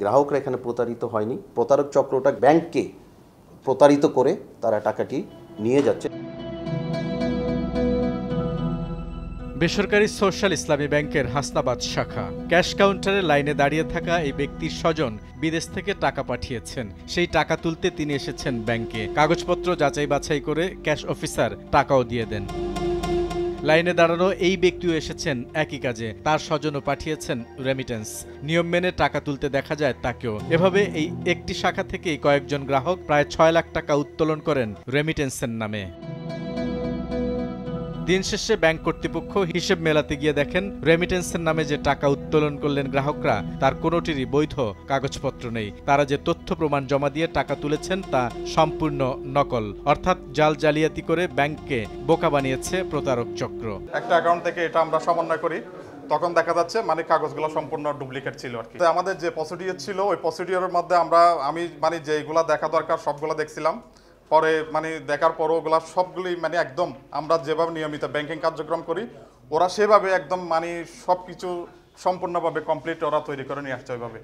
গ্রাহকরা এখানে প্রতারিত হয়নি। প্রতারক চক্রটা ব্যাংককে প্রতারিত করে তারা টাকাটি নিয়ে যাচ্ছে। বেসরকারি সোশ্যাল ইসলামী ব্যাংকের হাসনাবাদ শাখা ক্যাশ কাউন্টারে লাইনে দাঁড়িয়ে থাকা এই ব্যক্তির স্বজন বিদেশ থেকে টাকা পাঠিয়েছেন। সেই টাকা তুলতে তিনি এসেছেন ব্যাংকে। কাগজপত্র যাচাই বাছাই করে ক্যাশ অফিসার টাকাও দিয়ে দেন। লাইনে দাঁড়ানো এই ব্যক্তিও এসেছেন একই কাজে। তার স্বজনও পাঠিয়েছেন রেমিটেন্স নিয়ম মেনে টাকা তুলতে দেখা যায় তাকেও। এভাবে এই একটি শাখা থেকেই কয়েকজন গ্রাহক প্রায় ছয় লাখ টাকা উত্তোলন করেন রেমিটেন্সের নামে। দিন শেষে ব্যাংক কর্তৃপক্ষ হিসেব মেলাতে গিয়ে দেখেন রেমিটেন্সের নামে যে টাকা উত্তোলন করলেন গ্রাহকরা, তার কোনোটিরই বৈধ কাগজপত্র নেই। তারা যে তথ্য প্রমাণ জমা দিয়ে টাকা তুলেছেন, তা সম্পূর্ণ নকল। অর্থাৎ জাল জালিয়াতি করে ব্যাংককে বোকা বানিয়েছে প্রতারক চক্র। একটা অ্যাকাউন্ট থেকে এটা আমরা সমন্বয় করি। তখন দেখা যাচ্ছে মানে কাগজগুলো সম্পূর্ণ ডুপ্লিকেট ছিল আর কি। আমাদের যে প্রসিডিওর ছিল, ওই প্রসিডিওরের মধ্যে আমরা, আমি মানে যেগুলো দেখা দরকার, সবগুলো দেখছিলাম। পরে মানে দেখার পর ওগুলা সবগুলি মানে একদম আমরা যেভাবে নিয়মিত ব্যাংকিং কার্যক্রম করি ওরা সেভাবে একদম মানে সব কিছু সম্পূর্ণভাবে কমপ্লিট ওরা তৈরি করে নিয়ে আসছে ওইভাবে।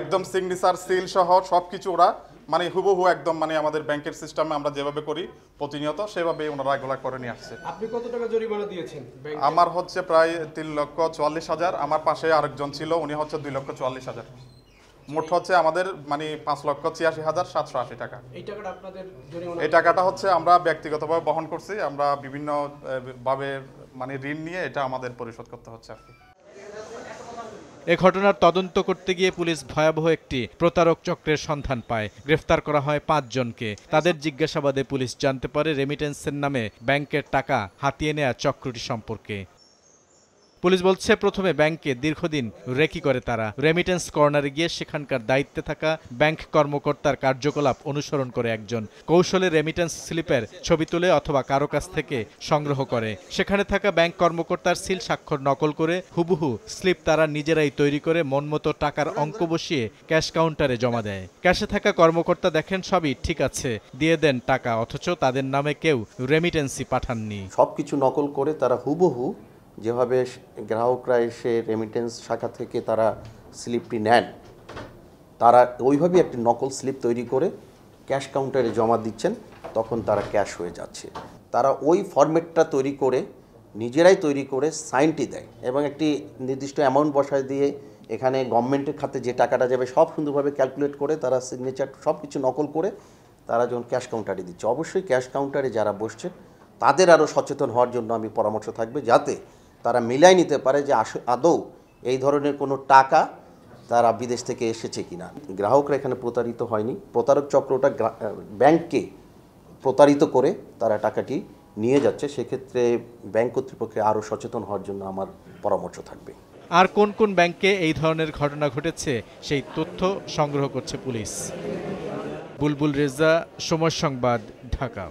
একদম সিগনেচার সিল সহ সব কিছু ওরা মানে হুবহু একদম মানে আমাদের ব্যাংকের সিস্টেমে আমরা যেভাবে করি প্রতিনিয়ত সেভাবে ওনারা এগুলা করে নিয়ে আসছে। আপনি কত টাকা জরিমানা দিয়েছেন আমার হচ্ছে প্রায় তিন লক্ষ চুয়াল্লিশ হাজার আমার পাশে আরেকজন ছিল উনি হচ্ছে দুই লক্ষ চুয়াল্লিশ হাজার। মোট হচ্ছে আমাদের মানে পাঁচ লক্ষ ছিয়াশি হাজার সাতশো আশি টাকা। এই টাকাটা আপনাদের এই টাকাটা হচ্ছে আমরা ব্যক্তিগতভাবে বহন করছি আমরা বিভিন্ন ভাবে মানে ঋণ নিয়ে এটা আমাদের পরিশোধ করতে হচ্ছে আর কি। এ ঘটনার তদন্ত করতে গিয়ে পুলিশ ভয়াবহ একটি প্রতারক চক্রের সন্ধান পায়। গ্রেফতার করা হয় পাঁচজনকে তাদের জিজ্ঞাসাবাদে পুলিশ জানতে পারে রেমিটেন্সের নামে ব্যাংকের টাকা হাতিয়ে নেয়া চক্রটি সম্পর্কে। পুলিশ বলছে, প্রথমে ব্যাংকে দীর্ঘদিন রেকি করে তারা। রেমিটেন্স কর্নারে গিয়ে সেখানকার দায়িত্বে থাকা ব্যাংক কর্মকর্তার কার্যকলাপ অনুসরণ করে একজন। কৌশলে রেমিটেন্স স্লিপের ছবি তুলে অথবা কারও কাছ থেকে সংগ্রহ করে। সেখানে থাকা ব্যাংক কর্মকর্তার সিল স্বাক্ষর নকল করে হুবহু স্লিপ তারা নিজেরাই তৈরি করে মনমতো টাকার অঙ্ক বসিয়ে ক্যাশ কাউন্টারে জমা দেয়। ক্যাশে থাকা কর্মকর্তা দেখেন, সবই ঠিক আছে, দিয়ে দেন টাকা, অথচ তাদের নামে কেউ রেমিটেন্সি পাঠাননি। সবকিছু নকল করে তারা হুবহু যেভাবে গ্রাহকরা এসে রেমিটেন্স শাখা থেকে তারা স্লিপটি নেন, তারা ওইভাবেই একটি নকল স্লিপ তৈরি করে ক্যাশ কাউন্টারে জমা দিচ্ছেন, তখন তারা ক্যাশ হয়ে যাচ্ছে। তারা ওই ফরম্যাটটা তৈরি করে, নিজেরাই তৈরি করে সাইনটি দেয় এবং একটি নির্দিষ্ট অ্যামাউন্ট বসায় দিয়ে এখানে গভর্নমেন্টের খাতে যে টাকাটা যাবে সব সুন্দরভাবে ক্যালকুলেট করে তারা সিগনেচার সব কিছু নকল করে তারা যখন ক্যাশ কাউন্টারে দিচ্ছে। অবশ্যই ক্যাশ কাউন্টারে যারা বসছে, তাদের আরও সচেতন হওয়ার জন্য আমি পরামর্শ থাকবে যাতে তারা মিলাই নিতে পারে যে আদৌ এই ধরনের কোনো টাকা তারা বিদেশ থেকে এসেছে কিনা। গ্রাহকরা এখানে প্রতারিত হয়নি। প্রতারক চক্রটা ব্যাংককে প্রতারিত করে তারা টাকাটি নিয়ে যাচ্ছে। সেক্ষেত্রে ব্যাংক কর্তৃপক্ষের আরও সচেতন হওয়ার জন্য আমার পরামর্শ থাকবে। আর কোন কোন ব্যাংকে এই ধরনের ঘটনা ঘটেছে সেই তথ্য সংগ্রহ করছে পুলিশ। বুলবুল রেজা, সময় সংবাদ, ঢাকা।